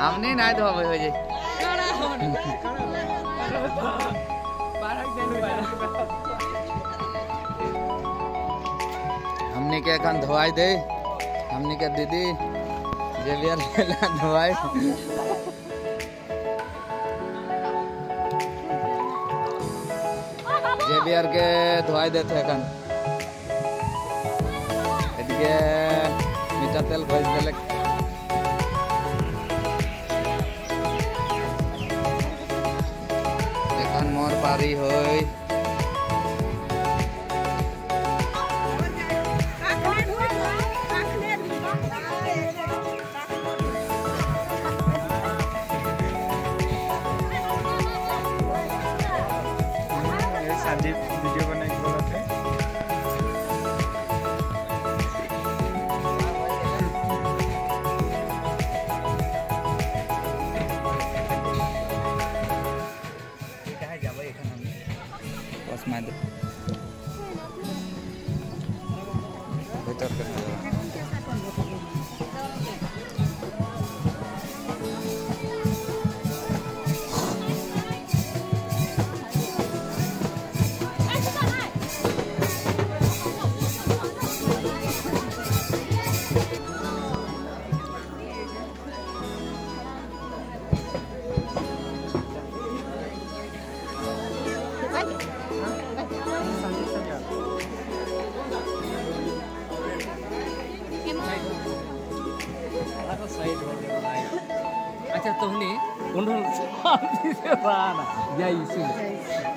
हमने ना तो धोबे हो जे हमने के अखन धोवाई दे? हमने के दीदी जे बियर लेला धोवाई जे बियर के धोवाई देते अखन एदिके मीठा तेल खोज देलक পারি হয় harus itu Bocor अच्छा तुमने उन्होंने शांति से रहा ना जय श्री